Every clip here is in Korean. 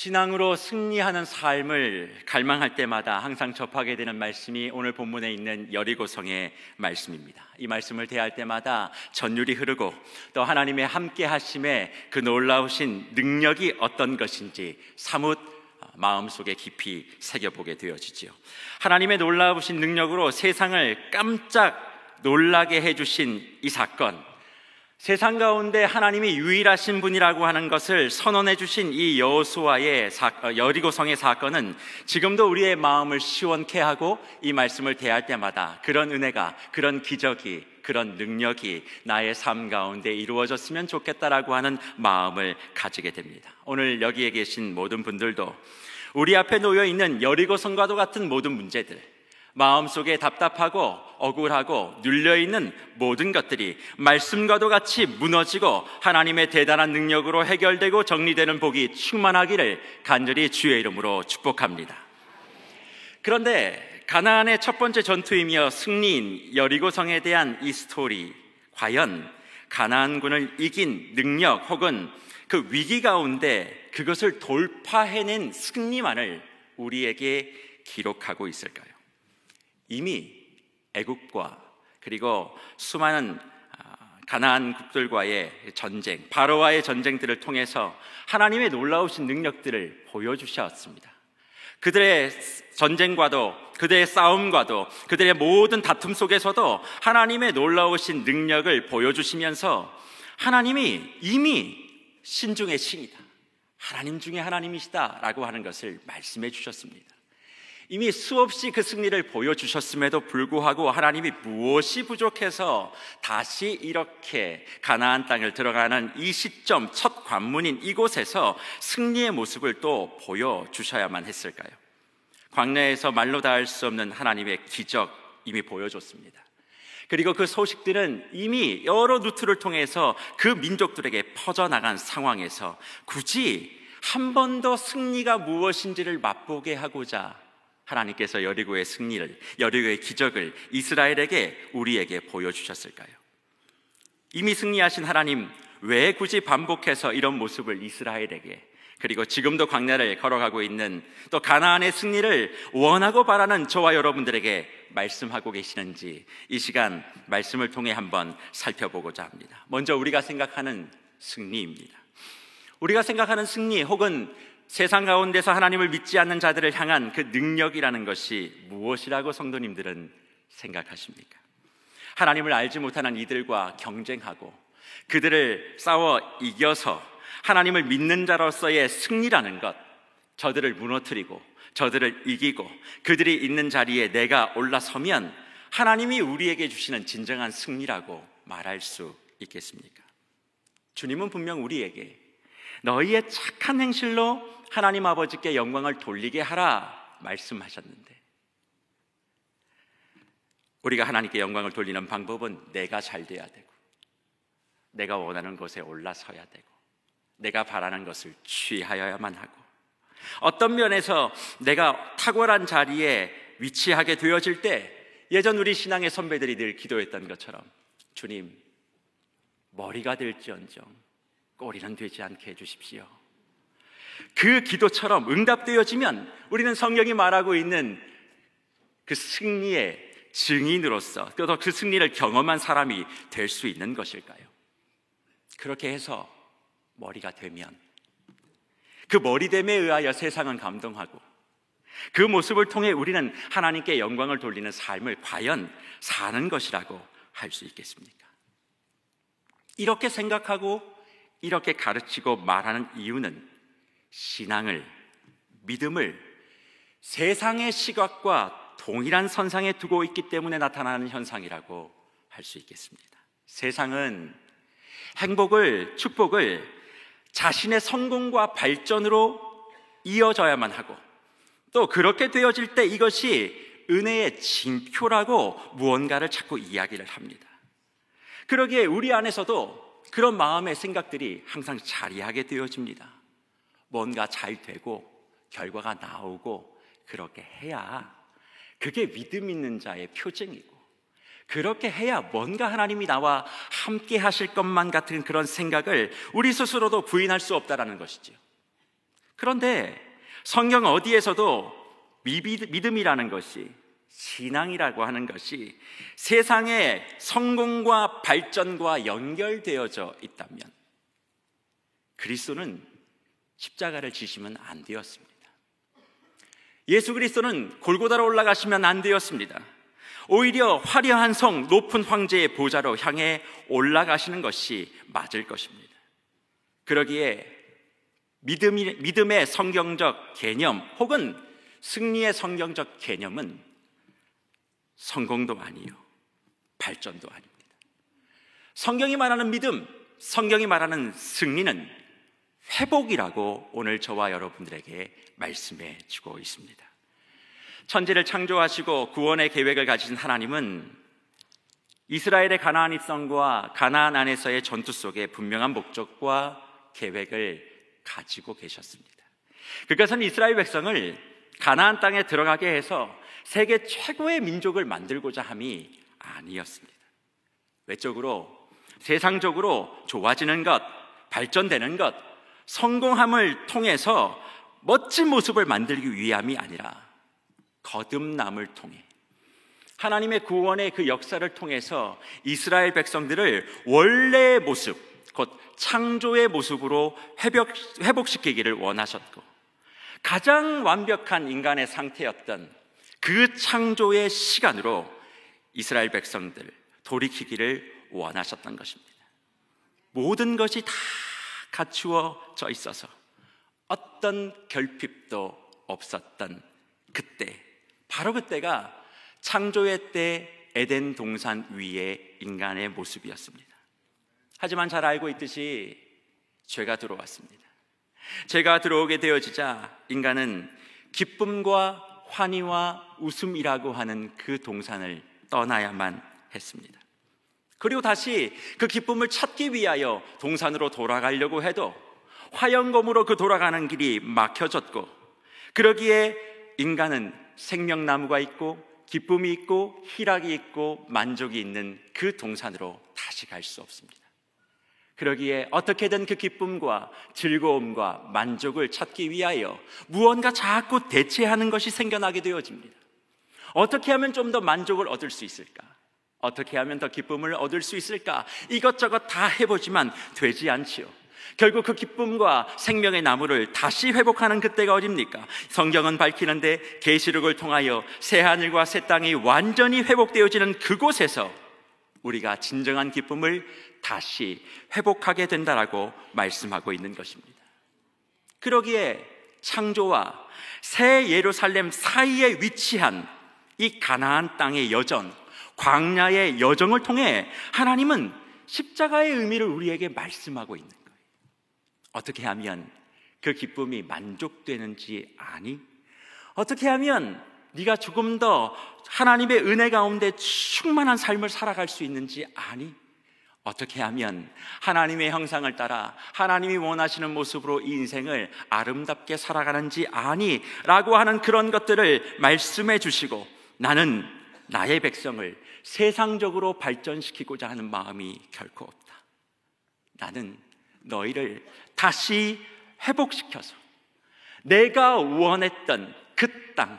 신앙으로 승리하는 삶을 갈망할 때마다 항상 접하게 되는 말씀이 오늘 본문에 있는 여리고성의 말씀입니다. 이 말씀을 대할 때마다 전율이 흐르고 또 하나님의 함께 하심에 그 놀라우신 능력이 어떤 것인지 사뭇 마음속에 깊이 새겨보게 되어지지요. 하나님의 놀라우신 능력으로 세상을 깜짝 놀라게 해주신 이 사건, 세상 가운데 하나님이 유일하신 분이라고 하는 것을 선언해 주신 이 여호수아의 어, 여리고성의 사건은 지금도 우리의 마음을 시원케 하고 이 말씀을 대할 때마다 그런 은혜가 그런 기적이 그런 능력이 나의 삶 가운데 이루어졌으면 좋겠다라고 하는 마음을 가지게 됩니다. 오늘 여기에 계신 모든 분들도 우리 앞에 놓여 있는 여리고성과도 같은 모든 문제들 마음속에 답답하고 억울하고 눌려있는 모든 것들이 말씀과도 같이 무너지고 하나님의 대단한 능력으로 해결되고 정리되는 복이 충만하기를 간절히 주의 이름으로 축복합니다. 그런데 가나안의 첫 번째 전투이며 승리인 여리고성에 대한 이 스토리 과연 가나안군을 이긴 능력 혹은 그 위기 가운데 그것을 돌파해낸 승리만을 우리에게 기록하고 있을까요? 이미 애국과 그리고 수많은 아, 가나안 국들과의 전쟁, 바로와의 전쟁들을 통해서 하나님의 놀라우신 능력들을 보여주셨습니다. 그들의 전쟁과도 그들의 싸움과도 그들의 모든 다툼 속에서도 하나님의 놀라우신 능력을 보여주시면서 하나님이 이미 신중의 신이다. 하나님 중에 하나님이시다라고 하는 것을 말씀해 주셨습니다. 이미 수없이 그 승리를 보여주셨음에도 불구하고 하나님이 무엇이 부족해서 다시 이렇게 가나안 땅을 들어가는 이 시점 첫 관문인 이곳에서 승리의 모습을 또 보여주셔야만 했을까요? 광야에서 말로 다 할 수 없는 하나님의 기적 이미 보여줬습니다. 그리고 그 소식들은 이미 여러 루트를 통해서 그 민족들에게 퍼져나간 상황에서 굳이 한 번 더 승리가 무엇인지를 맛보게 하고자 하나님께서 여리고의 승리를, 여리고의 기적을 이스라엘에게 우리에게 보여주셨을까요? 이미 승리하신 하나님, 왜 굳이 반복해서 이런 모습을 이스라엘에게 그리고 지금도 광야를 걸어가고 있는 또 가나안의 승리를 원하고 바라는 저와 여러분들에게 말씀하고 계시는지 이 시간 말씀을 통해 한번 살펴보고자 합니다. 먼저 우리가 생각하는 승리입니다. 우리가 생각하는 승리 혹은 세상 가운데서 하나님을 믿지 않는 자들을 향한 그 능력이라는 것이 무엇이라고 성도님들은 생각하십니까? 하나님을 알지 못하는 이들과 경쟁하고 그들을 싸워 이겨서 하나님을 믿는 자로서의 승리라는 것, 저들을 무너뜨리고 저들을 이기고 그들이 있는 자리에 내가 올라서면 하나님이 우리에게 주시는 진정한 승리라고 말할 수 있겠습니까? 주님은 분명 우리에게 너희의 착한 행실로 하나님 아버지께 영광을 돌리게 하라 말씀하셨는데 우리가 하나님께 영광을 돌리는 방법은 내가 잘 돼야 되고 내가 원하는 곳에 올라서야 되고 내가 바라는 것을 취하여야만 하고 어떤 면에서 내가 탁월한 자리에 위치하게 되어질 때 예전 우리 신앙의 선배들이 늘 기도했던 것처럼 주님 머리가 될지언정 꼬리는 되지 않게 해주십시오. 그 기도처럼 응답되어지면 우리는 성경이 말하고 있는 그 승리의 증인으로서 또 그 승리를 경험한 사람이 될 수 있는 것일까요? 그렇게 해서 머리가 되면 그 머리됨에 의하여 세상은 감동하고 그 모습을 통해 우리는 하나님께 영광을 돌리는 삶을 과연 사는 것이라고 할 수 있겠습니까? 이렇게 생각하고 이렇게 가르치고 말하는 이유는 신앙을, 믿음을 세상의 시각과 동일한 선상에 두고 있기 때문에 나타나는 현상이라고 할 수 있겠습니다. 세상은 행복을, 축복을 자신의 성공과 발전으로 이어져야만 하고 또 그렇게 되어질 때 이것이 은혜의 징표라고 무언가를 자꾸 이야기를 합니다. 그러기에 우리 안에서도 그런 마음의 생각들이 항상 자리하게 되어집니다. 뭔가 잘 되고 결과가 나오고 그렇게 해야 그게 믿음 있는 자의 표징이고 그렇게 해야 뭔가 하나님이 나와 함께 하실 것만 같은 그런 생각을 우리 스스로도 부인할 수 없다라는 것이죠. 그런데 성경 어디에서도 믿음이라는 것이 신앙이라고 하는 것이 세상의 성공과 발전과 연결되어져 있다면 그리스도는 십자가를 지시면 안 되었습니다. 예수 그리스도는 골고다로 올라가시면 안 되었습니다. 오히려 화려한 성, 높은 황제의 보좌로 향해 올라가시는 것이 맞을 것입니다. 그러기에 믿음이, 믿음의 성경적 개념 혹은 승리의 성경적 개념은 성공도 아니요, 발전도 아닙니다. 성경이 말하는 믿음, 성경이 말하는 승리는 회복이라고 오늘 저와 여러분들에게 말씀해 주고 있습니다. 천지를 창조하시고 구원의 계획을 가지신 하나님은 이스라엘의 가나안 입성과 가나안 안에서의 전투 속에 분명한 목적과 계획을 가지고 계셨습니다. 그것은 이스라엘 백성을 가나안 땅에 들어가게 해서 세계 최고의 민족을 만들고자 함이 아니었습니다. 외적으로 세상적으로 좋아지는 것, 발전되는 것, 성공함을 통해서 멋진 모습을 만들기 위함이 아니라 거듭남을 통해 하나님의 구원의 그 역사를 통해서 이스라엘 백성들을 원래의 모습, 곧 창조의 모습으로 회복, 회복시키기를 원하셨고 가장 완벽한 인간의 상태였던 그 창조의 시간으로 이스라엘 백성들 돌이키기를 원하셨던 것입니다. 모든 것이 다 갖추어져 있어서 어떤 결핍도 없었던 그때, 바로 그때가 창조의 때 에덴 동산 위의 인간의 모습이었습니다. 하지만 잘 알고 있듯이 죄가 들어왔습니다. 죄가 들어오게 되어지자 인간은 기쁨과 환희와 웃음이라고 하는 그 동산을 떠나야만 했습니다. 그리고 다시 그 기쁨을 찾기 위하여 동산으로 돌아가려고 해도 화영검으로 그 돌아가는 길이 막혀졌고 그러기에 인간은 생명나무가 있고 기쁨이 있고 희락이 있고 만족이 있는 그 동산으로 다시 갈 수 없습니다. 그러기에 어떻게든 그 기쁨과 즐거움과 만족을 찾기 위하여 무언가 자꾸 대체하는 것이 생겨나게 되어집니다. 어떻게 하면 좀 더 만족을 얻을 수 있을까? 어떻게 하면 더 기쁨을 얻을 수 있을까? 이것저것 다 해보지만 되지 않지요. 결국 그 기쁨과 생명의 나무를 다시 회복하는 그때가 어딥니까? 성경은 밝히는데 계시록을 통하여 새 하늘과 새 땅이 완전히 회복되어지는 그곳에서 우리가 진정한 기쁨을 다시 회복하게 된다라고 말씀하고 있는 것입니다. 그러기에 창조와 새 예루살렘 사이에 위치한 이 가나안 땅의 여정, 광야의 여정을 통해 하나님은 십자가의 의미를 우리에게 말씀하고 있는 거예요. 어떻게 하면 그 기쁨이 만족되는지 아니? 어떻게 하면 네가 조금 더 하나님의 은혜 가운데 충만한 삶을 살아갈 수 있는지 아니? 어떻게 하면 하나님의 형상을 따라 하나님이 원하시는 모습으로 이 인생을 아름답게 살아가는지 아니? 라고 하는 그런 것들을 말씀해 주시고 나는 나의 백성을 세상적으로 발전시키고자 하는 마음이 결코 없다. 나는 너희를 다시 회복시켜서 내가 원했던 그 땅,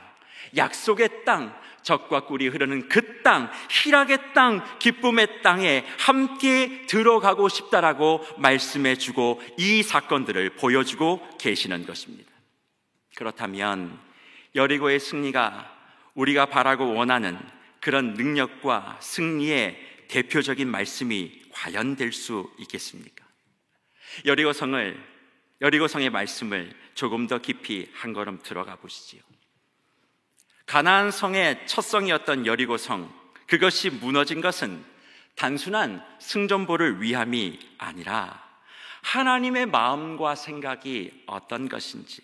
약속의 땅, 적과 꿀이 흐르는 그 땅, 희락의 땅, 기쁨의 땅에 함께 들어가고 싶다라고 말씀해 주고 이 사건들을 보여주고 계시는 것입니다. 그렇다면 여리고의 승리가 우리가 바라고 원하는 그런 능력과 승리의 대표적인 말씀이 과연 될 수 있겠습니까? 여리고성을 여리고성의 말씀을 조금 더 깊이 한 걸음 들어가 보시지요. 가나안 성의 첫 성이었던 여리고 성 그것이 무너진 것은 단순한 승전보를 위함이 아니라 하나님의 마음과 생각이 어떤 것인지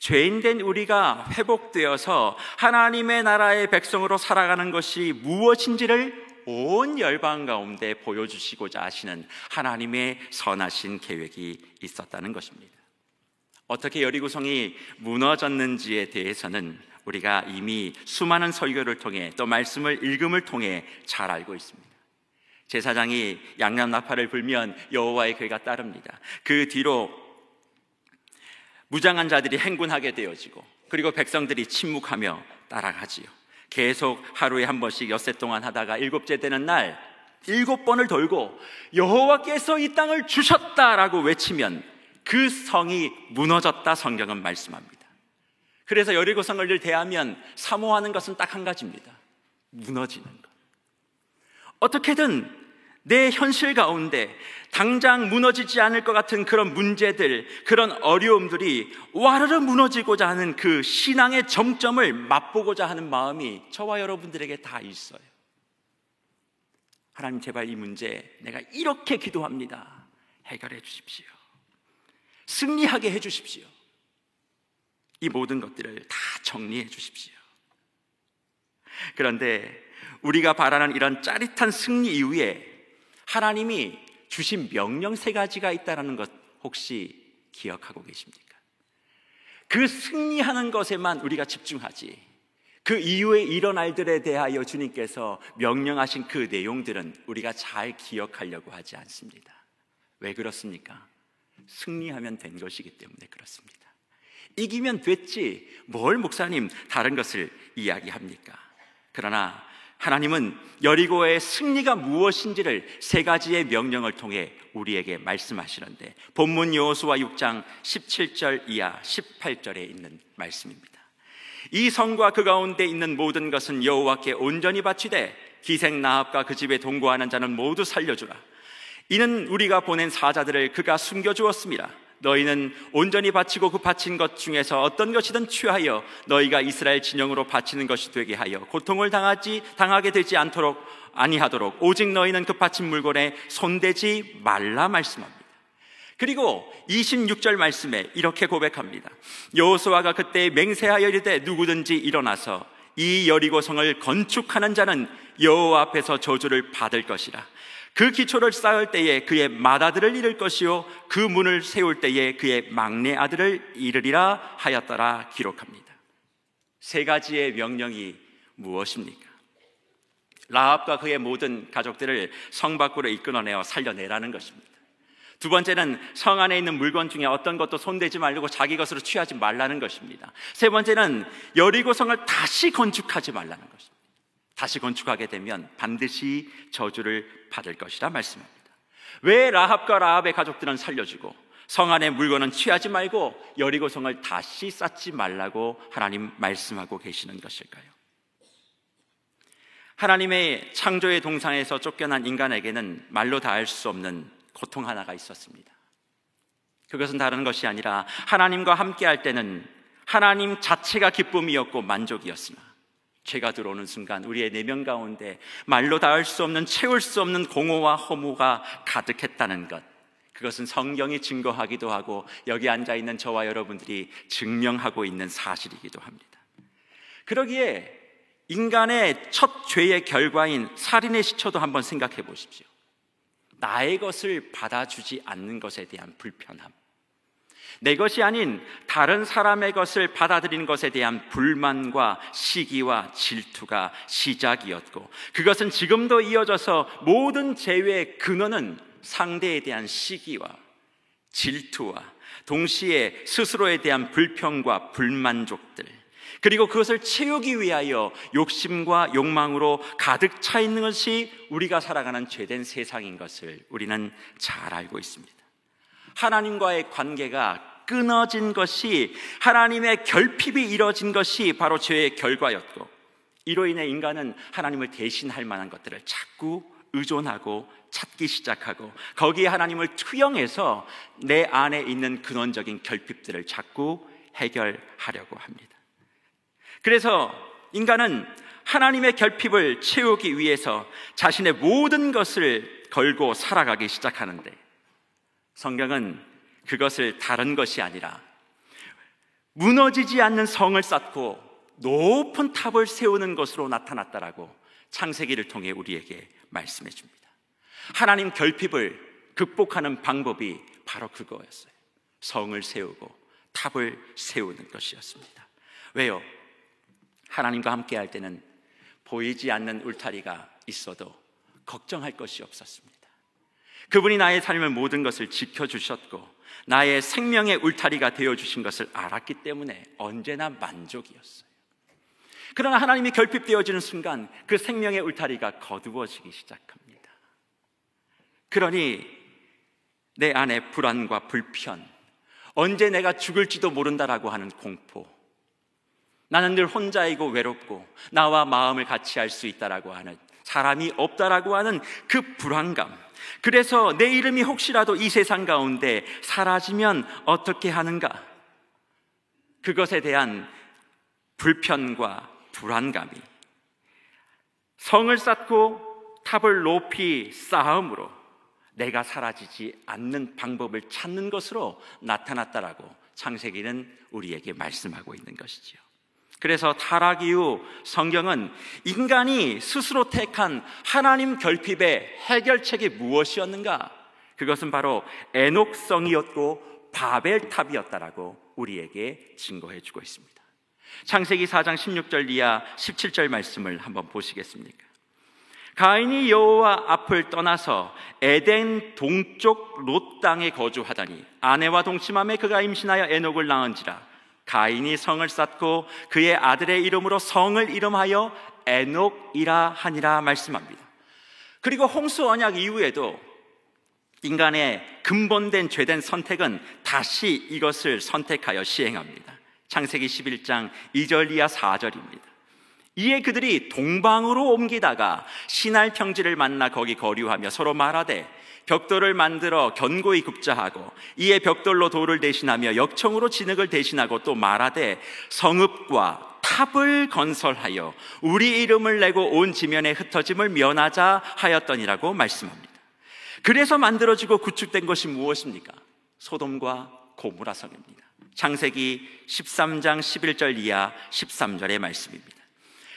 죄인된 우리가 회복되어서 하나님의 나라의 백성으로 살아가는 것이 무엇인지를 온 열방 가운데 보여주시고자 하시는 하나님의 선하신 계획이 있었다는 것입니다. 어떻게 여리고성이 무너졌는지에 대해서는 우리가 이미 수많은 설교를 통해 또 말씀을 읽음을 통해 잘 알고 있습니다. 제사장이 양념 나팔을 불면 여호와의 괴가 따릅니다. 그 뒤로 무장한 자들이 행군하게 되어지고 그리고 백성들이 침묵하며 따라가지요. 계속 하루에 한 번씩 엿새 동안 하다가 일곱째 되는 날 일곱 번을 돌고 여호와께서 이 땅을 주셨다라고 외치면 그 성이 무너졌다 성경은 말씀합니다. 그래서 여리고 성을 대하면 사모하는 것은 딱 한 가지입니다. 무너지는 것. 어떻게든 내 현실 가운데 당장 무너지지 않을 것 같은 그런 문제들, 그런 어려움들이 와르르 무너지고자 하는 그 신앙의 정점을 맛보고자 하는 마음이 저와 여러분들에게 다 있어요. 하나님 제발 이 문제 내가 이렇게 기도합니다. 해결해 주십시오. 승리하게 해 주십시오. 이 모든 것들을 다 정리해 주십시오. 그런데 우리가 바라는 이런 짜릿한 승리 이후에 하나님이 주신 명령 세 가지가 있다는 것 혹시 기억하고 계십니까? 그 승리하는 것에만 우리가 집중하지. 그 이후에 일어날 들에 대하여 주님께서 명령하신 그 내용들은 우리가 잘 기억하려고 하지 않습니다. 왜 그렇습니까? 승리하면 된 것이기 때문에 그렇습니다. 이기면 됐지. 뭘 목사님 다른 것을 이야기합니까? 그러나 하나님은 여리고의 승리가 무엇인지를 세 가지의 명령을 통해 우리에게 말씀하시는데 본문 여호수아 6장 17절 이하 18절에 있는 말씀입니다. 이 성과 그 가운데 있는 모든 것은 여호와께 온전히 바치되 기생 나합과 그 집에 동거하는 자는 모두 살려주라. 이는 우리가 보낸 사자들을 그가 숨겨주었습니다. 너희는 온전히 바치고 그 바친 것 중에서 어떤 것이든 취하여 너희가 이스라엘 진영으로 바치는 것이 되게 하여 고통을 당하지 당하게 되지 않도록 아니하도록 오직 너희는 그 바친 물건에 손대지 말라 말씀합니다. 그리고 26절 말씀에 이렇게 고백합니다. 여호수아가 그때 맹세하여 이르되 누구든지 일어나서 이 여리고성을 건축하는 자는 여호와 앞에서 저주를 받을 것이라. 그 기초를 쌓을 때에 그의 맏아들을 잃을 것이요 그 문을 세울 때에 그의 막내 아들을 잃으리라 하였더라 기록합니다. 세 가지의 명령이 무엇입니까? 라합과 그의 모든 가족들을 성 밖으로 이끌어내어 살려내라는 것입니다. 두 번째는 성 안에 있는 물건 중에 어떤 것도 손대지 말고 자기 것으로 취하지 말라는 것입니다. 세 번째는 여리고 성을 다시 건축하지 말라는 것입니다. 다시 건축하게 되면 반드시 저주를 받을 것이라 말씀합니다. 왜 라합과 라합의 가족들은 살려주고 성 안의 물건은 취하지 말고 여리고 성을 다시 쌓지 말라고 하나님 말씀하고 계시는 것일까요? 하나님의 창조의 동상에서 쫓겨난 인간에게는 말로 다 할 수 없는 고통 하나가 있었습니다. 그것은 다른 것이 아니라 하나님과 함께 할 때는 하나님 자체가 기쁨이었고 만족이었으나 죄가 들어오는 순간 우리의 내면 가운데 말로 닿을 수 없는 채울 수 없는 공허와 허무가 가득했다는 것. 그것은 성경이 증거하기도 하고 여기 앉아 있는 저와 여러분들이 증명하고 있는 사실이기도 합니다. 그러기에 인간의 첫 죄의 결과인 살인의 시초도 한번 생각해 보십시오. 나의 것을 받아주지 않는 것에 대한 불편함. 내 것이 아닌 다른 사람의 것을 받아들이는 것에 대한 불만과 시기와 질투가 시작이었고 그것은 지금도 이어져서 모든 재회의 근원은 상대에 대한 시기와 질투와 동시에 스스로에 대한 불평과 불만족들 그리고 그것을 채우기 위하여 욕심과 욕망으로 가득 차 있는 것이 우리가 살아가는 죄된 세상인 것을 우리는 잘 알고 있습니다. 하나님과의 관계가 끊어진 것이 하나님의 결핍이 이뤄진 것이 바로 죄의 결과였고 이로 인해 인간은 하나님을 대신할 만한 것들을 자꾸 의존하고 찾기 시작하고 거기에 하나님을 투영해서 내 안에 있는 근원적인 결핍들을 자꾸 해결하려고 합니다. 그래서 인간은 하나님의 결핍을 채우기 위해서 자신의 모든 것을 걸고 살아가기 시작하는데 성경은 그것을 다른 것이 아니라 무너지지 않는 성을 쌓고 높은 탑을 세우는 것으로 나타났다라고 창세기를 통해 우리에게 말씀해 줍니다. 하나님 결핍을 극복하는 방법이 바로 그거였어요. 성을 세우고 탑을 세우는 것이었습니다. 왜요? 하나님과 함께 할 때는 보이지 않는 울타리가 있어도 걱정할 것이 없었습니다. 그분이 나의 삶의 모든 것을 지켜주셨고 나의 생명의 울타리가 되어 주신 것을 알았기 때문에 언제나 만족이었어요. 그러나 하나님이 결핍되어지는 순간 그 생명의 울타리가 거두어지기 시작합니다. 그러니 내 안에 불안과 불편, 언제 내가 죽을지도 모른다라고 하는 공포, 나는 늘 혼자이고 외롭고 나와 마음을 같이 할 수 있다라고 하는 사람이 없다라고 하는 그 불안감. 그래서 내 이름이 혹시라도 이 세상 가운데 사라지면 어떻게 하는가? 그것에 대한 불편과 불안감이 성을 쌓고 탑을 높이 쌓음으로 내가 사라지지 않는 방법을 찾는 것으로 나타났다라고 창세기는 우리에게 말씀하고 있는 것이지요. 그래서 타락 이후 성경은 인간이 스스로 택한 하나님 결핍의 해결책이 무엇이었는가? 그것은 바로 애녹성이었고 바벨탑이었다라고 우리에게 증거해 주고 있습니다. 창세기 4장 16절 이하 17절 말씀을 한번 보시겠습니까? 가인이 여호와 앞을 떠나서 에덴 동쪽 롯 땅에 거주하다니 아내와 동침함에 그가 임신하여 에녹을 낳은지라 가인이 성을 쌓고 그의 아들의 이름으로 성을 이름하여 에녹이라 하니라 말씀합니다. 그리고 홍수 언약 이후에도 인간의 근본된 죄된 선택은 다시 이것을 선택하여 시행합니다. 창세기 11장 2절 이하 4절입니다. 이에 그들이 동방으로 옮기다가 신할 평지를 만나 거기 거류하며 서로 말하되 벽돌을 만들어 견고히 굽자하고 이에 벽돌로 돌을 대신하며 역청으로 진흙을 대신하고 또 말하되 성읍과 탑을 건설하여 우리 이름을 내고 온 지면에 흩어짐을 면하자 하였더니라고 말씀합니다. 그래서 만들어지고 구축된 것이 무엇입니까? 소돔과 고무라 성입니다. 창세기 13장 11절 이하 13절의 말씀입니다.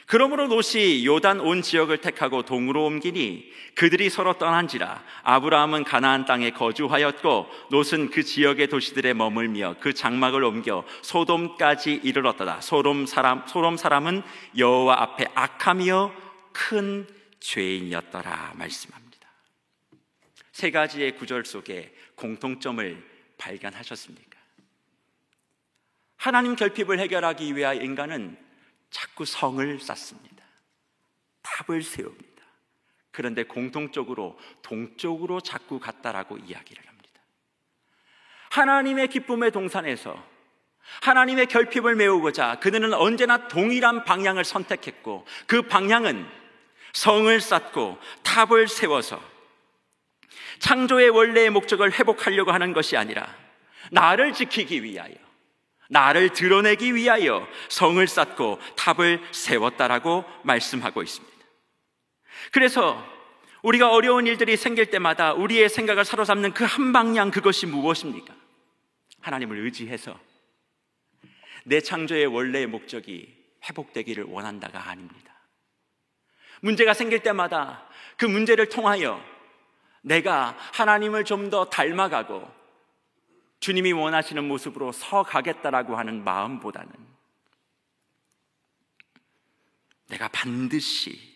그러므로 롯이 요단 온 지역을 택하고 동으로 옮기니 그들이 서로 떠난지라 아브라함은 가나안 땅에 거주하였고 롯은 그 지역의 도시들에 머물며 그 장막을 옮겨 소돔까지 이르렀다 소돔 사람 소돔 사람은 여호와 앞에 악하며 큰 죄인이었더라 말씀합니다. 세 가지의 구절 속에 공통점을 발견하셨습니까? 하나님 결핍을 해결하기 위하여 인간은 자꾸 성을 쌓습니다. 탑을 세웁니다. 그런데 공통적으로 동쪽으로 자꾸 갔다라고 이야기를 합니다. 하나님의 기쁨의 동산에서 하나님의 결핍을 메우고자 그들은 언제나 동일한 방향을 선택했고 그 방향은 성을 쌓고 탑을 세워서 창조의 원래의 목적을 회복하려고 하는 것이 아니라 나를 지키기 위하여 나를 드러내기 위하여 성을 쌓고 탑을 세웠다라고 말씀하고 있습니다. 그래서 우리가 어려운 일들이 생길 때마다 우리의 생각을 사로잡는 그 한 방향 그것이 무엇입니까? 하나님을 의지해서 내 창조의 원래의 목적이 회복되기를 원한다가 아닙니다. 문제가 생길 때마다 그 문제를 통하여 내가 하나님을 좀 더 닮아가고 주님이 원하시는 모습으로 서 가겠다라고 하는 마음보다는 내가 반드시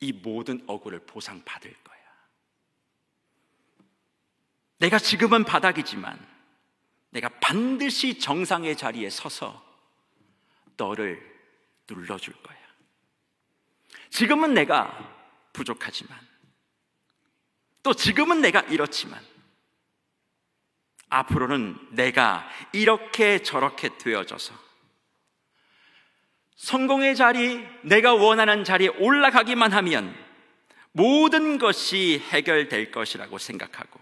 이 모든 억울을 보상받을 거야. 내가 지금은 바닥이지만 내가 반드시 정상의 자리에 서서 너를 눌러줄 거야. 지금은 내가 부족하지만 또 지금은 내가 이렇지만 앞으로는 내가 이렇게 저렇게 되어져서 성공의 자리, 내가 원하는 자리에 올라가기만 하면 모든 것이 해결될 것이라고 생각하고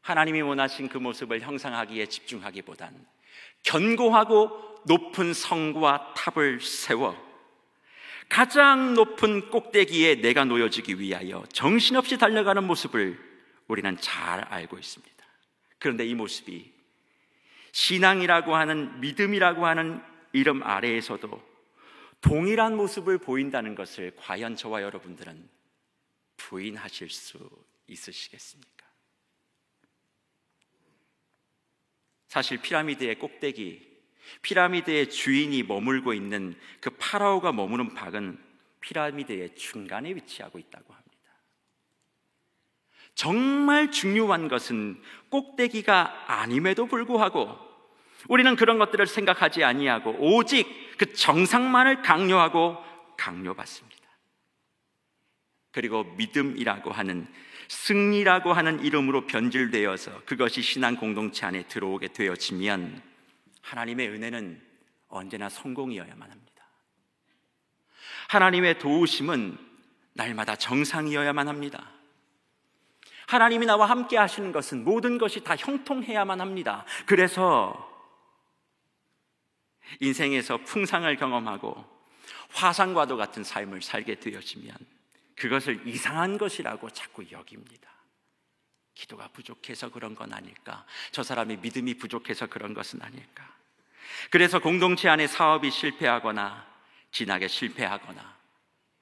하나님이 원하신 그 모습을 형상하기에 집중하기보단 견고하고 높은 성과 탑을 세워 가장 높은 꼭대기에 내가 놓여지기 위하여 정신없이 달려가는 모습을 우리는 잘 알고 있습니다. 그런데 이 모습이 신앙이라고 하는 믿음이라고 하는 이름 아래에서도 동일한 모습을 보인다는 것을 과연 저와 여러분들은 부인하실 수 있으시겠습니까? 사실 피라미드의 꼭대기, 피라미드의 주인이 머물고 있는 그 파라오가 머무는 박은 피라미드의 중간에 위치하고 있다고 합니다. 정말 중요한 것은 꼭대기가 아님에도 불구하고 우리는 그런 것들을 생각하지 아니하고 오직 그 정상만을 강요하고 강요받습니다. 그리고 믿음이라고 하는 승리라고 하는 이름으로 변질되어서 그것이 신앙 공동체 안에 들어오게 되어지면 하나님의 은혜는 언제나 성공이어야만 합니다. 하나님의 도우심은 날마다 정상이어야만 합니다. 하나님이 나와 함께 하시는 것은 모든 것이 다 형통해야만 합니다. 그래서 인생에서 풍상을 경험하고 화상과도 같은 삶을 살게 되어지면 그것을 이상한 것이라고 자꾸 여깁니다. 기도가 부족해서 그런 건 아닐까? 저 사람이 믿음이 부족해서 그런 것은 아닐까? 그래서 공동체 안에 사업이 실패하거나 진하게 실패하거나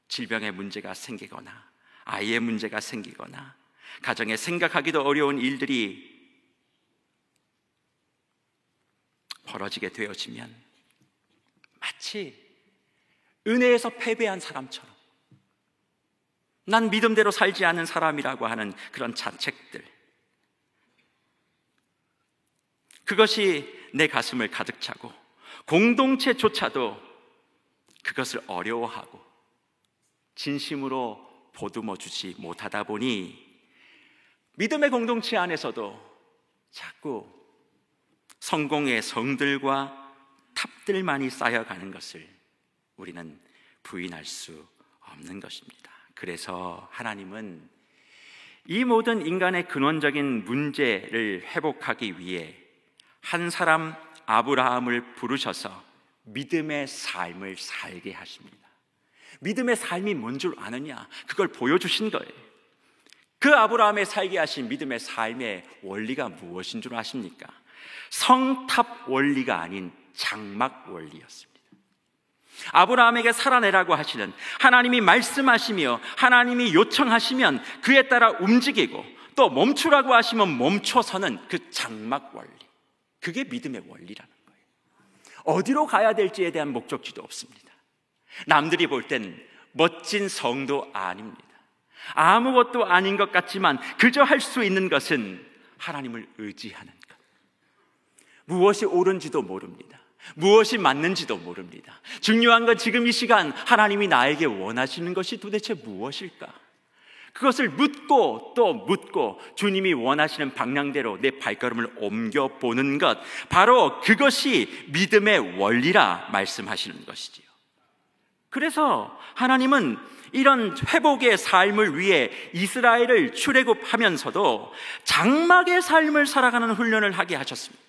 질병의 문제가 생기거나 아이의 문제가 생기거나 가정에 생각하기도 어려운 일들이 벌어지게 되어지면 마치 은혜에서 패배한 사람처럼 난 믿음대로 살지 않은 사람이라고 하는 그런 자책들 그것이 내 가슴을 가득 차고 공동체조차도 그것을 어려워하고 진심으로 보듬어 주지 못하다 보니 믿음의 공동체 안에서도 자꾸 성공의 성들과 탑들만이 쌓여가는 것을 우리는 부인할 수 없는 것입니다. 그래서 하나님은 이 모든 인간의 근원적인 문제를 회복하기 위해 한 사람 아브라함을 부르셔서 믿음의 삶을 살게 하십니다. 믿음의 삶이 뭔 줄 아느냐? 그걸 보여주신 거예요. 그 아브라함의 살게 하신 믿음의 삶의 원리가 무엇인 줄 아십니까? 성탑 원리가 아닌 장막 원리였습니다. 아브라함에게 살아내라고 하시는 하나님이 말씀하시며 하나님이 요청하시면 그에 따라 움직이고 또 멈추라고 하시면 멈춰서는 그 장막 원리. 그게 믿음의 원리라는 거예요. 어디로 가야 될지에 대한 목적지도 없습니다. 남들이 볼 땐 멋진 성도 아닙니다. 아무것도 아닌 것 같지만 그저 할 수 있는 것은 하나님을 의지하는 것. 무엇이 옳은지도 모릅니다. 무엇이 맞는지도 모릅니다. 중요한 건 지금 이 시간 하나님이 나에게 원하시는 것이 도대체 무엇일까? 그것을 묻고 또 묻고 주님이 원하시는 방향대로 내 발걸음을 옮겨 보는 것. 바로 그것이 믿음의 원리라 말씀하시는 것이지요. 그래서 하나님은 이런 회복의 삶을 위해 이스라엘을 출애굽하면서도 장막의 삶을 살아가는 훈련을 하게 하셨습니다.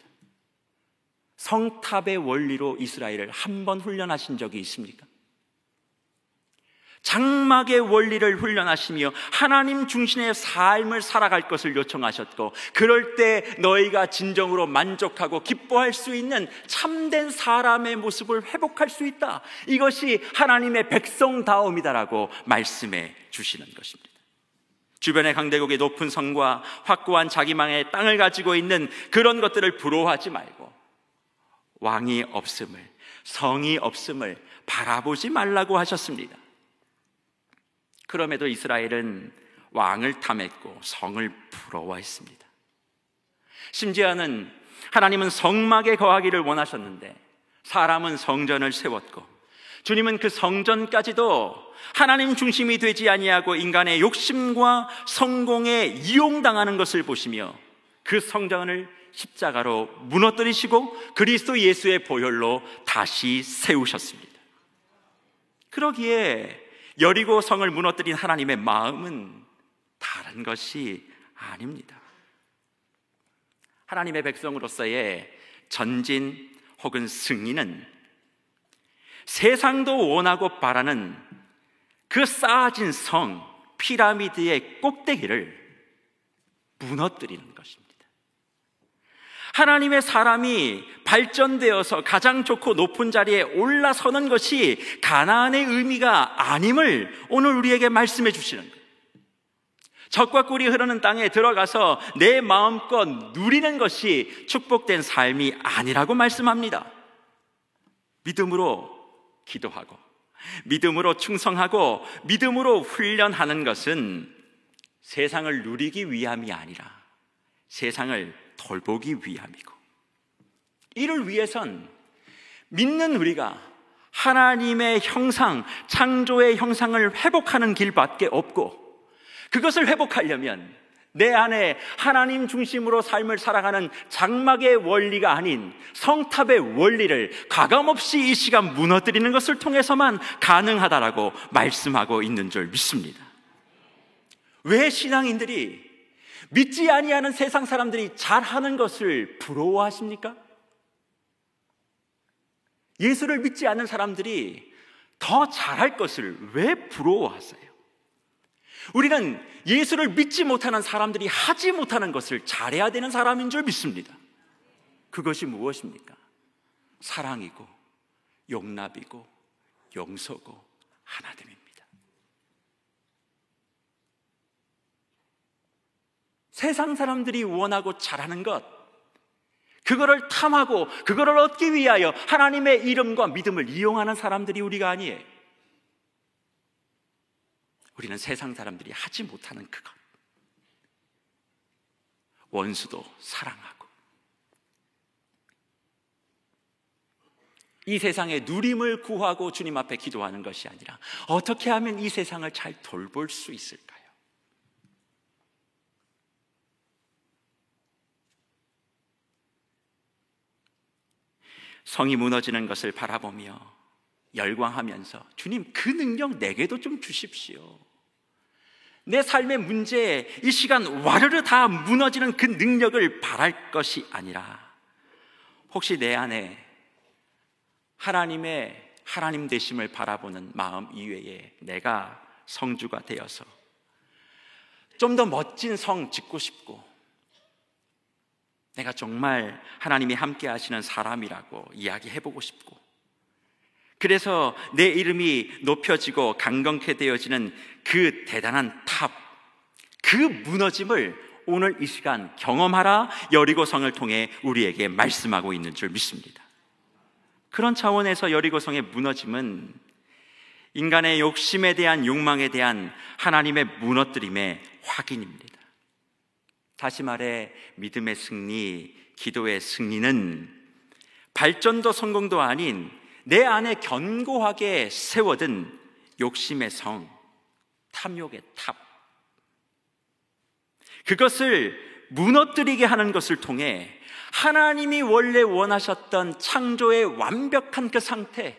성탑의 원리로 이스라엘을 한 번 훈련하신 적이 있습니까? 장막의 원리를 훈련하시며 하나님 중심의 삶을 살아갈 것을 요청하셨고 그럴 때 너희가 진정으로 만족하고 기뻐할 수 있는 참된 사람의 모습을 회복할 수 있다. 이것이 하나님의 백성다움이다라고 말씀해 주시는 것입니다. 주변의 강대국의 높은 성과 확고한 자기망의 땅을 가지고 있는 그런 것들을 부러워하지 말고 왕이 없음을 성이 없음을 바라보지 말라고 하셨습니다. 그럼에도 이스라엘은 왕을 탐했고 성을 부러워했습니다. 심지어는 하나님은 성막에 거하기를 원하셨는데 사람은 성전을 세웠고 주님은 그 성전까지도 하나님 중심이 되지 아니하고 인간의 욕심과 성공에 이용당하는 것을 보시며 그 성전을 십자가로 무너뜨리시고 그리스도 예수의 보혈로 다시 세우셨습니다. 그러기에 여리고 성을 무너뜨린 하나님의 마음은 다른 것이 아닙니다. 하나님의 백성으로서의 전진 혹은 승리는 세상도 원하고 바라는 그 쌓아진 성, 피라미드의 꼭대기를 무너뜨리는 것입니다. 하나님의 사람이 발전되어서 가장 좋고 높은 자리에 올라서는 것이 가나안의 의미가 아님을 오늘 우리에게 말씀해 주시는 거예요. 적과 꿀이 흐르는 땅에 들어가서 내 마음껏 누리는 것이 축복된 삶이 아니라고 말씀합니다. 믿음으로 기도하고, 믿음으로 충성하고, 믿음으로 훈련하는 것은 세상을 누리기 위함이 아니라 세상을 돌보기 위함이고 이를 위해선 믿는 우리가 하나님의 형상, 창조의 형상을 회복하는 길밖에 없고 그것을 회복하려면 내 안에 하나님 중심으로 삶을 살아가는 장막의 원리가 아닌 성탑의 원리를 가감없이 이 시간 무너뜨리는 것을 통해서만 가능하다라고 말씀하고 있는 줄 믿습니다. 왜 신앙인들이 믿지 아니하는 세상 사람들이 잘하는 것을 부러워하십니까? 예수를 믿지 않는 사람들이 더 잘할 것을 왜 부러워하세요? 우리는 예수를 믿지 못하는 사람들이 하지 못하는 것을 잘해야 되는 사람인 줄 믿습니다. 그것이 무엇입니까? 사랑이고, 용납이고, 용서고, 하나됨입니다. 세상 사람들이 원하고 잘하는 것, 그거를 탐하고 그거를 얻기 위하여 하나님의 이름과 믿음을 이용하는 사람들이 우리가 아니에요. 우리는 세상 사람들이 하지 못하는 그것. 원수도 사랑하고. 이 세상의 누림을 구하고 주님 앞에 기도하는 것이 아니라 어떻게 하면 이 세상을 잘 돌볼 수 있을까요? 성이 무너지는 것을 바라보며 열광하면서 주님 그 능력 내게도 좀 주십시오. 내 삶의 문제에 이 시간 와르르 다 무너지는 그 능력을 바랄 것이 아니라 혹시 내 안에 하나님의 하나님 되심을 바라보는 마음 이외에 내가 성주가 되어서 좀 더 멋진 성 짓고 싶고 내가 정말 하나님이 함께 하시는 사람이라고 이야기해 보고 싶고 그래서 내 이름이 높여지고 강건케 되어지는 그 대단한 탑, 그 무너짐을 오늘 이 시간 경험하라 여리고성을 통해 우리에게 말씀하고 있는 줄 믿습니다. 그런 차원에서 여리고성의 무너짐은 인간의 욕심에 대한 욕망에 대한 하나님의 무너뜨림의 확인입니다. 다시 말해 믿음의 승리, 기도의 승리는 발전도 성공도 아닌 내 안에 견고하게 세워둔 욕심의 성, 탐욕의 탑. 그것을 무너뜨리게 하는 것을 통해 하나님이 원래 원하셨던 창조의 완벽한 그 상태,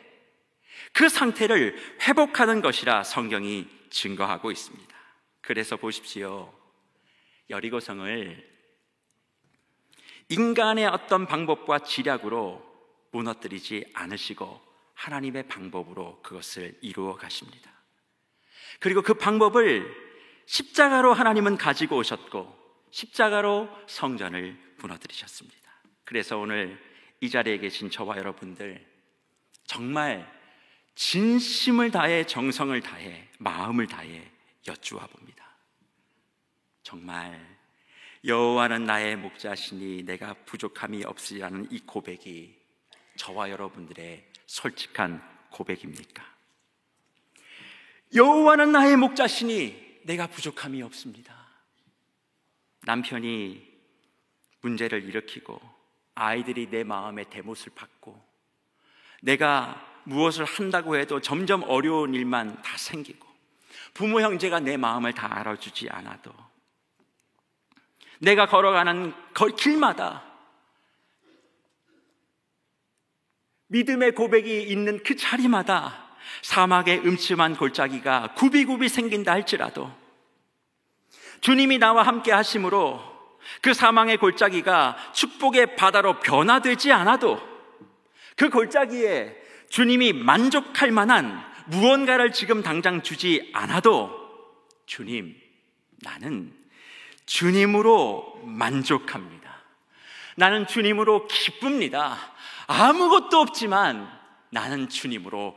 그 상태를 회복하는 것이라 성경이 증거하고 있습니다. 그래서 보십시오. 여리고성을 인간의 어떤 방법과 지략으로 무너뜨리지 않으시고 하나님의 방법으로 그것을 이루어 가십니다. 그리고 그 방법을 십자가로 하나님은 가지고 오셨고 십자가로 성전을 무너뜨리셨습니다. 그래서 오늘 이 자리에 계신 저와 여러분들 정말 진심을 다해 정성을 다해 마음을 다해 여쭈어 봅니다. 정말 여호와는 나의 목자시니 내가 부족함이 없으리라는 이 고백이 저와 여러분들의 솔직한 고백입니까? 여호와는 나의 목자시니 내가 부족함이 없습니다. 남편이 문제를 일으키고 아이들이 내 마음의 대못을 받고 내가 무엇을 한다고 해도 점점 어려운 일만 다 생기고 부모 형제가 내 마음을 다 알아주지 않아도 내가 걸어가는 길마다 믿음의 고백이 있는 그 자리마다 사막의 음침한 골짜기가 굽이굽이 생긴다 할지라도 주님이 나와 함께 하심으로 그 사망의 골짜기가 축복의 바다로 변화되지 않아도 그 골짜기에 주님이 만족할 만한 무언가를 지금 당장 주지 않아도 주님, 나는 주님으로 만족합니다. 나는 주님으로 기쁩니다. 아무것도 없지만 나는 주님으로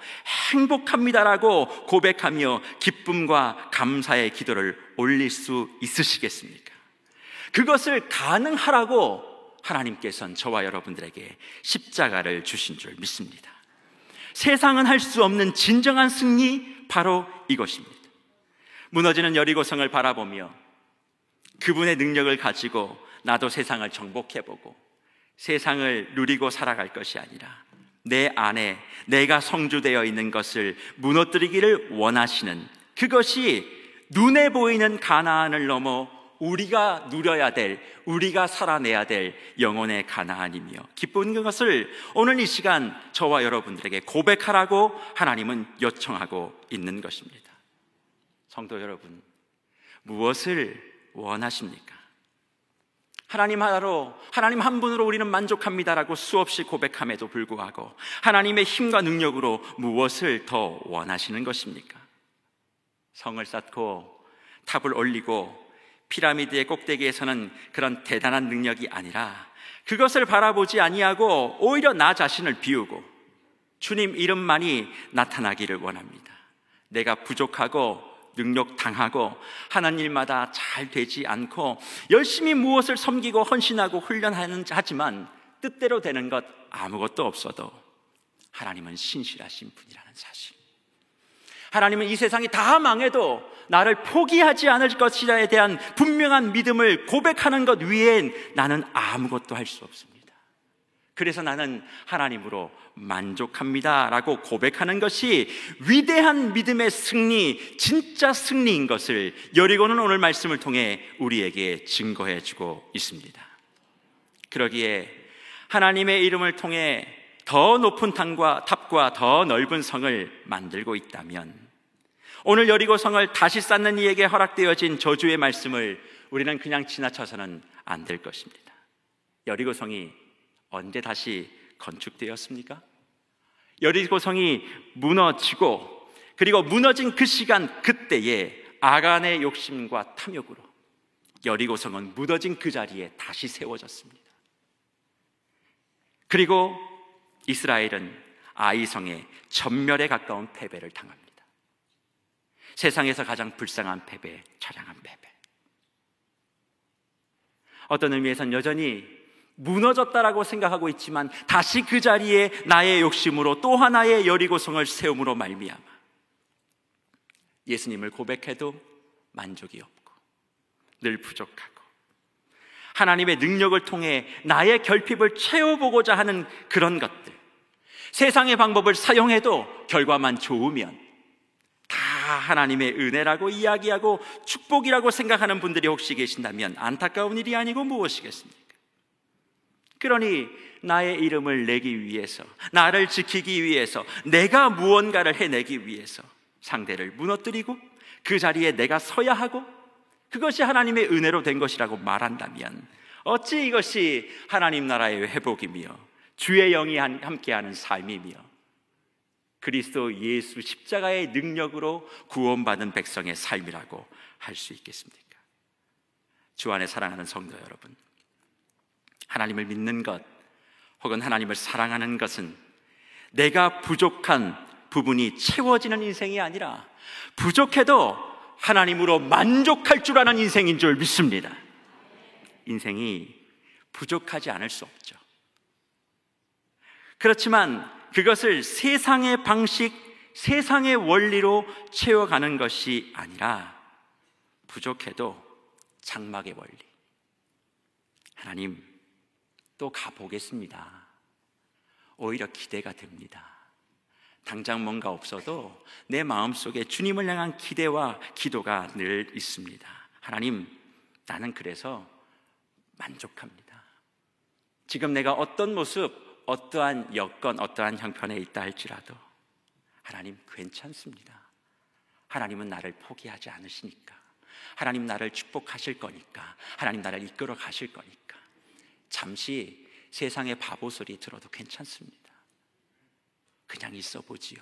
행복합니다라고 고백하며 기쁨과 감사의 기도를 올릴 수 있으시겠습니까? 그것을 가능하라고 하나님께서는 저와 여러분들에게 십자가를 주신 줄 믿습니다. 세상은 할 수 없는 진정한 승리 바로 이것입니다. 무너지는 여리고성을 바라보며 그분의 능력을 가지고 나도 세상을 정복해보고 세상을 누리고 살아갈 것이 아니라 내 안에 내가 성주되어 있는 것을 무너뜨리기를 원하시는 그것이 눈에 보이는 가나안을 넘어 우리가 누려야 될, 우리가 살아내야 될 영혼의 가나안이며 기쁜 것을 오늘 이 시간 저와 여러분들에게 고백하라고 하나님은 요청하고 있는 것입니다. 성도 여러분, 무엇을 원하십니까? 하나님 하나로, 하나님 한 분으로 우리는 만족합니다라고 수없이 고백함에도 불구하고 하나님의 힘과 능력으로 무엇을 더 원하시는 것입니까? 성을 쌓고 탑을 올리고 피라미드의 꼭대기에서는 그런 대단한 능력이 아니라 그것을 바라보지 아니하고 오히려 나 자신을 비우고 주님 이름만이 나타나기를 원합니다. 내가 부족하고 능력 당하고 하는 일마다 잘 되지 않고 열심히 무엇을 섬기고 헌신하고 훈련하는 하지만 뜻대로 되는 것 아무것도 없어도 하나님은 신실하신 분이라는 사실. 하나님은 이 세상이 다 망해도 나를 포기하지 않을 것이라에 대한 분명한 믿음을 고백하는 것 위엔 나는 아무것도 할 수 없습니다. 그래서 나는 하나님으로 만족합니다. 라고 고백하는 것이 위대한 믿음의 승리, 진짜 승리인 것을 여리고는 오늘 말씀을 통해 우리에게 증거해 주고 있습니다. 그러기에 하나님의 이름을 통해 더 높은 탑과, 탑과 더 넓은 성을 만들고 있다면 오늘 여리고 성을 다시 쌓는 이에게 허락되어진 저주의 말씀을 우리는 그냥 지나쳐서는 안 될 것입니다. 여리고 성이 언제 다시 건축되었습니까? 여리고 성이 무너지고 그리고 무너진 그 시간 그때에 아간의 욕심과 탐욕으로 여리고 성은 무너진 그 자리에 다시 세워졌습니다. 그리고 이스라엘은 아이성의 전멸에 가까운 패배를 당합니다. 세상에서 가장 불쌍한 패배, 처량한 패배. 어떤 의미에선 여전히 무너졌다라고 생각하고 있지만 다시 그 자리에 나의 욕심으로 또 하나의 여리고성을 세움으로 말미암아 예수님을 고백해도 만족이 없고 늘 부족하고 하나님의 능력을 통해 나의 결핍을 채워보고자 하는 그런 것들 세상의 방법을 사용해도 결과만 좋으면 다 하나님의 은혜라고 이야기하고 축복이라고 생각하는 분들이 혹시 계신다면 안타까운 일이 아니고 무엇이겠습니까? 그러니 나의 이름을 내기 위해서, 나를 지키기 위해서, 내가 무언가를 해내기 위해서 상대를 무너뜨리고 그 자리에 내가 서야 하고 그것이 하나님의 은혜로 된 것이라고 말한다면 어찌 이것이 하나님 나라의 회복이며 주의 영이 함께하는 삶이며 그리스도 예수 십자가의 능력으로 구원받은 백성의 삶이라고 할 수 있겠습니까? 주 안에 사랑하는 성도 여러분, 하나님을 믿는 것 혹은 하나님을 사랑하는 것은 내가 부족한 부분이 채워지는 인생이 아니라 부족해도 하나님으로 만족할 줄 아는 인생인 줄 믿습니다. 인생이 부족하지 않을 수 없죠. 그렇지만 그것을 세상의 방식, 세상의 원리로 채워가는 것이 아니라 부족해도 장막의 원리. 하나님, 또 가보겠습니다. 오히려 기대가 됩니다. 당장 뭔가 없어도 내 마음속에 주님을 향한 기대와 기도가 늘 있습니다. 하나님, 나는 그래서 만족합니다. 지금 내가 어떤 모습, 어떠한 여건, 어떠한 형편에 있다 할지라도 하나님 괜찮습니다. 하나님은 나를 포기하지 않으시니까. 하나님 나를 축복하실 거니까. 하나님 나를 이끌어 가실 거니까. 잠시 세상의 바보 소리 들어도 괜찮습니다. 그냥 있어 보지요.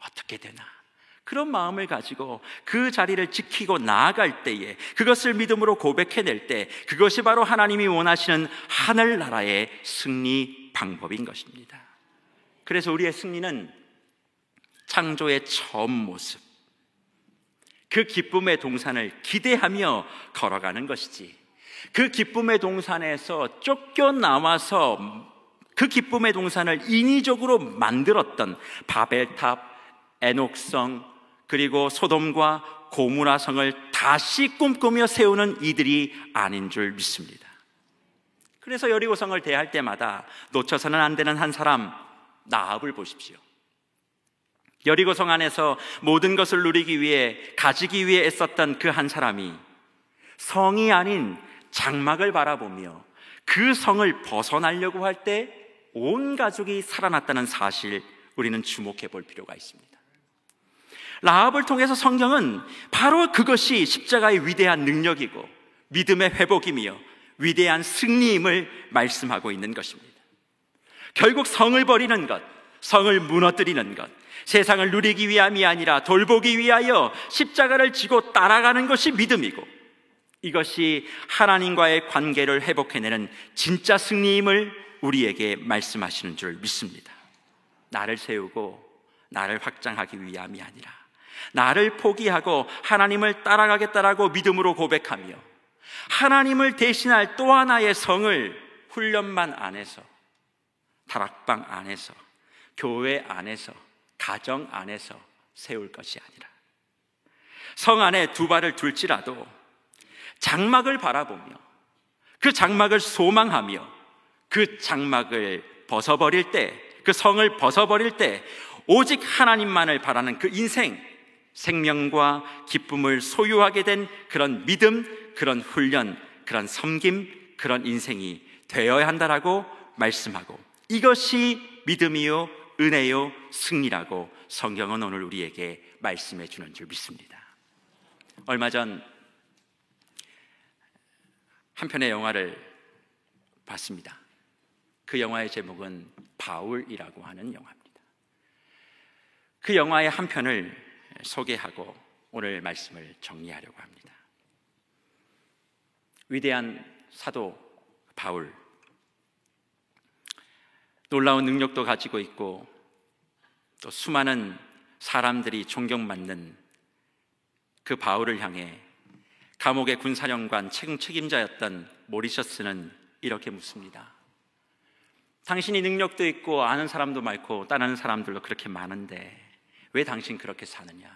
어떻게 되나. 그런 마음을 가지고 그 자리를 지키고 나아갈 때에 그것을 믿음으로 고백해낼 때 그것이 바로 하나님이 원하시는 하늘나라의 승리 방법인 것입니다. 그래서 우리의 승리는 창조의 처음 모습, 그 기쁨의 동산을 기대하며 걸어가는 것이지 그 기쁨의 동산에서 쫓겨나와서 그 기쁨의 동산을 인위적으로 만들었던 바벨탑, 에녹성, 그리고 소돔과 고무라 성을 다시 꿈꾸며 세우는 이들이 아닌 줄 믿습니다. 그래서 여리고 성을 대할 때마다 놓쳐서는 안 되는 한 사람 나합을 보십시오. 여리고 성 안에서 모든 것을 누리기 위해 가지기 위해 애썼던 그 한 사람이 성이 아닌 장막을 바라보며 그 성을 벗어나려고 할 때 온 가족이 살아났다는 사실 우리는 주목해 볼 필요가 있습니다. 라합을 통해서 성경은 바로 그것이 십자가의 위대한 능력이고 믿음의 회복이며 위대한 승리임을 말씀하고 있는 것입니다. 결국 성을 버리는 것, 성을 무너뜨리는 것, 세상을 누리기 위함이 아니라 돌보기 위하여 십자가를 지고 따라가는 것이 믿음이고 이것이 하나님과의 관계를 회복해내는 진짜 승리임을 우리에게 말씀하시는 줄 믿습니다. 나를 세우고 나를 확장하기 위함이 아니라 나를 포기하고 하나님을 따라가겠다라고 믿음으로 고백하며 하나님을 대신할 또 하나의 성을 훈련만 안에서 다락방 안에서 교회 안에서 가정 안에서 세울 것이 아니라 성 안에 두 발을 둘지라도 장막을 바라보며 그 장막을 소망하며 그 장막을 벗어버릴 때, 그 성을 벗어버릴 때 오직 하나님만을 바라는 그 인생, 생명과 기쁨을 소유하게 된 그런 믿음, 그런 훈련, 그런 섬김, 그런 인생이 되어야 한다라고 말씀하고 이것이 믿음이요, 은혜요, 승리라고 성경은 오늘 우리에게 말씀해 주는 줄 믿습니다. 얼마 전 한 편의 영화를 봤습니다. 그 영화의 제목은 바울이라고 하는 영화입니다. 그 영화의 한 편을 소개하고 오늘 말씀을 정리하려고 합니다. 위대한 사도 바울. 놀라운 능력도 가지고 있고 또 수많은 사람들이 존경받는 그 바울을 향해 감옥의 군사령관 책임자였던 모리셔스는 이렇게 묻습니다. 당신이 능력도 있고 아는 사람도 많고 따르는 사람들도 그렇게 많은데 왜 당신 그렇게 사느냐?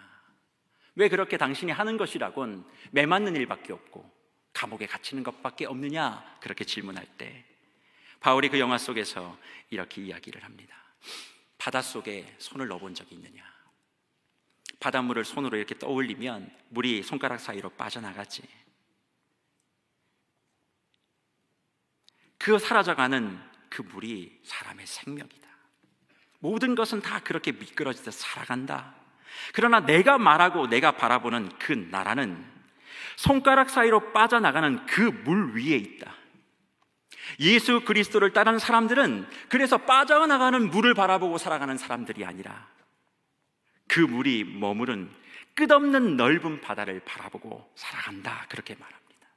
왜 그렇게 당신이 하는 것이라곤 매맞는 일밖에 없고 감옥에 갇히는 것밖에 없느냐? 그렇게 질문할 때 바울이 그 영화 속에서 이렇게 이야기를 합니다. 바닷속에 손을 넣어본 적이 있느냐? 바닷물을 손으로 이렇게 떠올리면 물이 손가락 사이로 빠져나가지. 그 사라져가는 그 물이 사람의 생명이다. 모든 것은 다 그렇게 미끄러지듯 살아간다. 그러나 내가 말하고 내가 바라보는 그 나라는 손가락 사이로 빠져나가는 그 물 위에 있다. 예수 그리스도를 따르는 사람들은 그래서 빠져나가는 물을 바라보고 살아가는 사람들이 아니라 그 물이 머무른 끝없는 넓은 바다를 바라보고 살아간다. 그렇게 말합니다.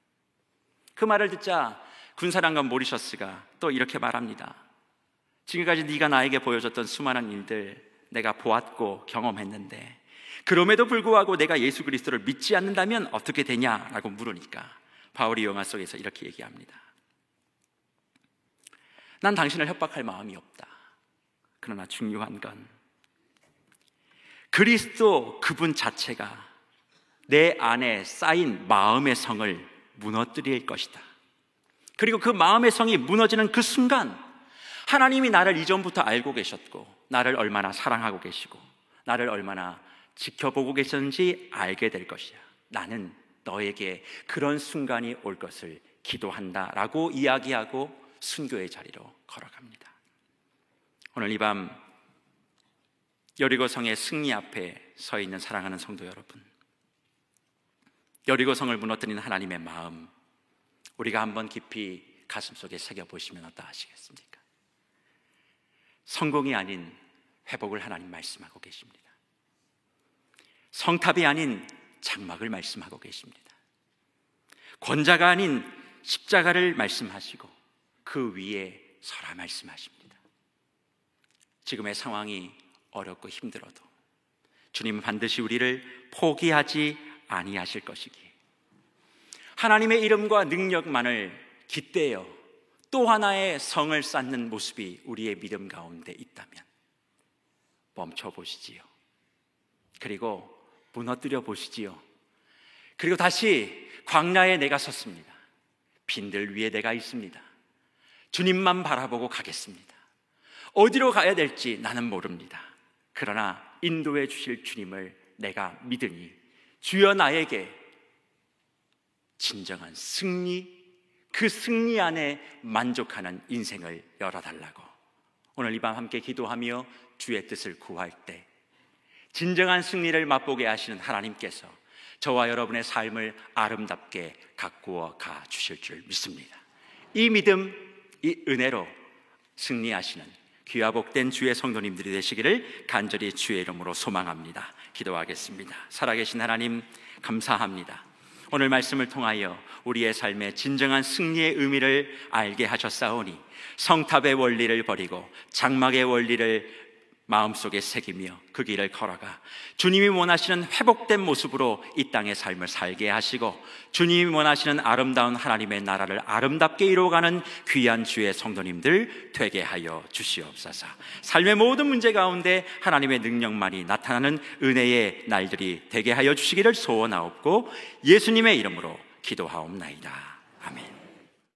그 말을 듣자 군사령관 모리셔스가 또 이렇게 말합니다. 지금까지 네가 나에게 보여줬던 수많은 일들 내가 보았고 경험했는데 그럼에도 불구하고 내가 예수 그리스도를 믿지 않는다면 어떻게 되냐라고 물으니까 바울이 영화 속에서 이렇게 얘기합니다. 난 당신을 협박할 마음이 없다. 그러나 중요한 건 그리스도 그분 자체가 내 안에 쌓인 마음의 성을 무너뜨릴 것이다. 그리고 그 마음의 성이 무너지는 그 순간 하나님이 나를 이전부터 알고 계셨고 나를 얼마나 사랑하고 계시고 나를 얼마나 지켜보고 계셨는지 알게 될 것이야. 나는 너에게 그런 순간이 올 것을 기도한다 라고 이야기하고 순교의 자리로 걸어갑니다. 오늘 이 밤 여리고성의 승리 앞에 서 있는 사랑하는 성도 여러분. 여리고성을 무너뜨리는 하나님의 마음, 우리가 한번 깊이 가슴 속에 새겨 보시면 어떠하시겠습니까? 성공이 아닌 회복을 하나님 말씀하고 계십니다. 성탑이 아닌 장막을 말씀하고 계십니다. 권자가 아닌 십자가를 말씀하시고 그 위에 서라 말씀하십니다. 지금의 상황이 어렵고 힘들어도 주님은 반드시 우리를 포기하지 아니하실 것이기에 하나님의 이름과 능력만을 깃대어 또 하나의 성을 쌓는 모습이 우리의 믿음 가운데 있다면 멈춰 보시지요. 그리고 무너뜨려 보시지요. 그리고 다시 광야에 내가 섰습니다. 빈들 위에 내가 있습니다. 주님만 바라보고 가겠습니다. 어디로 가야 될지 나는 모릅니다. 그러나 인도해 주실 주님을 내가 믿으니 주여 나에게 진정한 승리, 그 승리 안에 만족하는 인생을 열어달라고 오늘 이 밤 함께 기도하며 주의 뜻을 구할 때 진정한 승리를 맛보게 하시는 하나님께서 저와 여러분의 삶을 아름답게 가꾸어 가 주실 줄 믿습니다. 이 믿음, 이 은혜로 승리하시는 귀하 복된 주의 성도님들이 되시기를 간절히 주의 이름으로 소망합니다. 기도하겠습니다. 살아계신 하나님 감사합니다. 오늘 말씀을 통하여 우리의 삶의 진정한 승리의 의미를 알게 하셨사오니 성탑의 원리를 버리고 장막의 원리를 마음속에 새기며 그 길을 걸어가 주님이 원하시는 회복된 모습으로 이 땅의 삶을 살게 하시고 주님이 원하시는 아름다운 하나님의 나라를 아름답게 이루어가는 귀한 주의 성도님들 되게 하여 주시옵소서. 삶의 모든 문제 가운데 하나님의 능력만이 나타나는 은혜의 날들이 되게 하여 주시기를 소원하옵고 예수님의 이름으로 기도하옵나이다. 아멘.